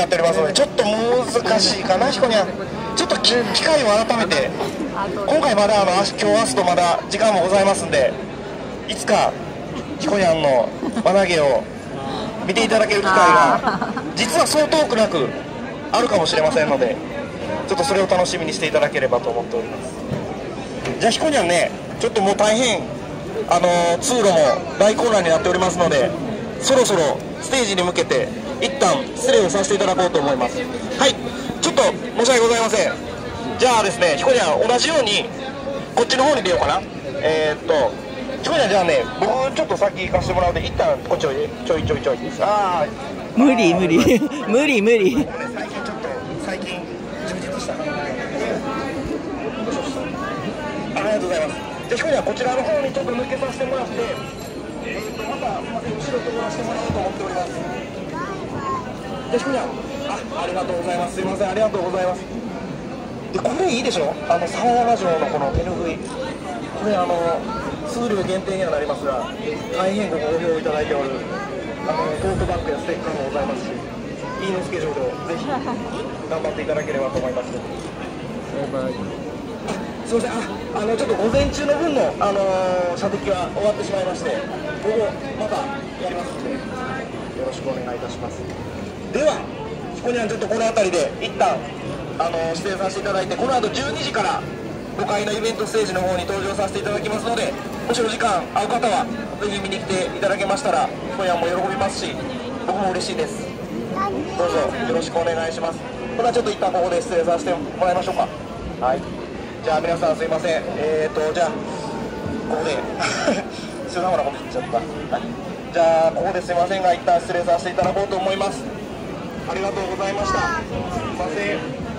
なっておりますのでちょっと難しいかなひこにゃんちょっと機会を改めて。今回まだあの今日明日とまだ時間もございますんでいつかひこにゃんの輪投げを見ていただける機会が実はそう遠くなくあるかもしれませんのでちょっとそれを楽しみにしていただければと思っております。じゃあひこにゃんねちょっともう大変あの通路も大混乱になっておりますのでそろそろステージに向けて一旦失礼をさせていただこうと思います。はい。ちょっと申し訳ございません。じゃあですねひこにゃん同じようにこっちの方に出ようかな。えー、っとひこにゃんじゃあね僕ちょっと先行かせてもらうので一旦こっちをちょいちょいちょいああ無理無理。無理 無理。最近ちょっと最近充実した。ありがとうございます。じゃあひこにゃんこちらの方にちょっと抜けさせてもらってえー、っとまた後ろとらせてもらおうと思っておりますじゃあひこにゃんあありがとうございます。すいませんありがとうございます。でこれいいでしょ？あの沢山城のこの手ぬぐい。これあの数量限定にはなりますが大変ご好評いただいておるあのトートバッグやステッカーもございますしいいのスケジュールをぜひ頑張っていただければと思います。すいません。ああのちょっと午前中の分の、あのー射的は終わってしまいまして午後またやりますのでよろしくお願いいたしますではひこにゃんちょっとこの辺りで一旦あのー出演させていただいてこの後12時から5階のイベントステージの方に登場させていただきますのでもしお時間合う方はぜひ見に来ていただけましたらひこにゃんも喜びますし僕も嬉しいです。どうぞよろしくお願いします。ほなちょっと一旦ここで失礼させてもらいましょうか。はい。じゃあ皆さんすいません。えーとじゃあここで。塩田村も切っちゃった、はい、じゃあここですいませんが一旦失礼させていただこうと思います。ありがとうございました。すみません。